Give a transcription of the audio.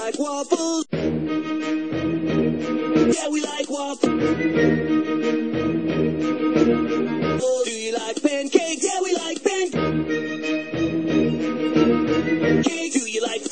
like waffles. Yeah, we like waffles. Do you like pancakes? Yeah, we like pancakes. Do you like